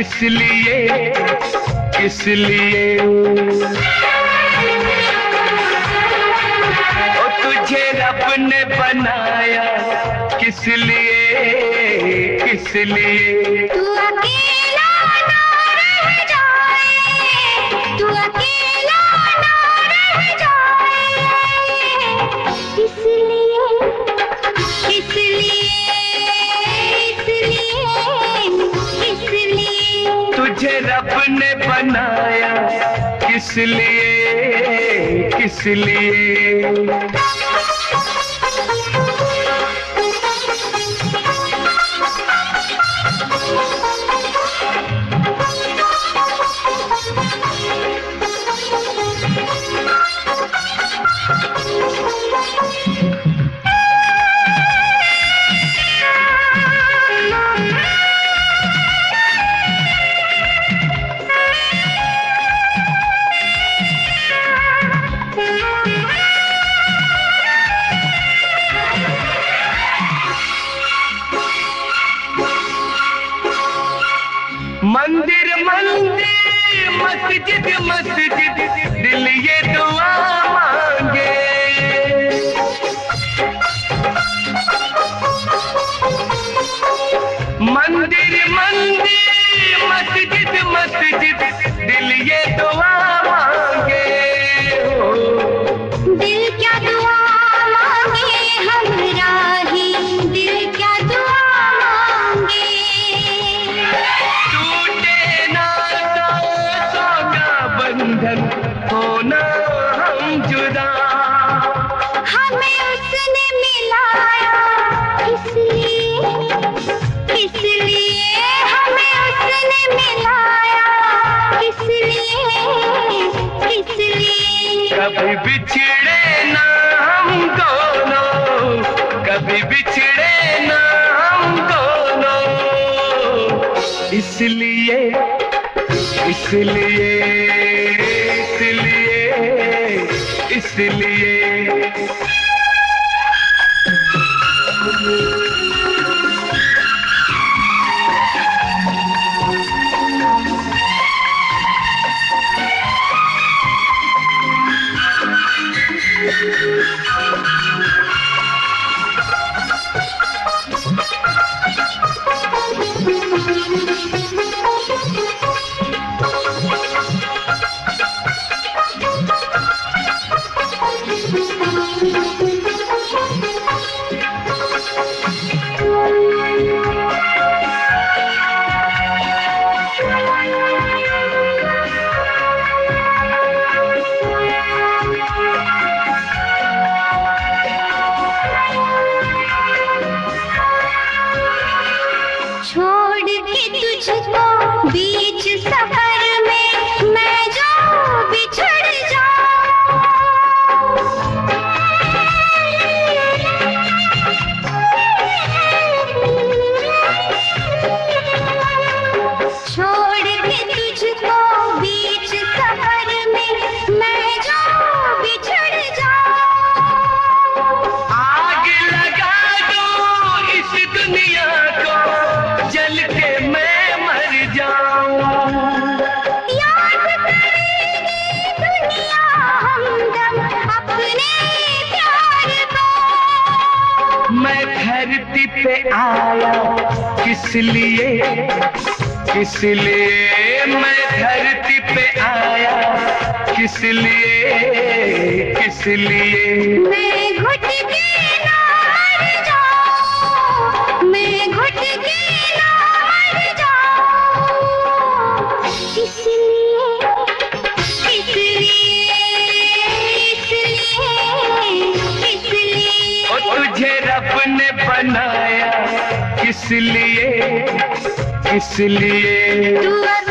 किस इसलिए। ओ तुझे रब ने बनाया किस लिए किस लिए? तू अकेला बनाया किस लिए किस लिए? मंदिर मंदिर, मस्जिद मस्जिद, दिल ये दुआ मांगे। मंदिर मंदिर, मस्जिद मस्जिद, दिल ये दुआ बंधन होना हम जुदा? हमें उसने मिलाया इसलिए इसलिए हमें उसने मिलाया इसलिए इसलिए। कभी बिछड़े ना हम दोनों कभी बिछड़े ना हम दोनों। इसलिए इसलिए। इसलिए छोड़ के तुझको बीच सफ़र धरती पे आया किस लिए? किस लिए मैं धरती पे आया? किस लिए? किस लिए? मैं बनाया किस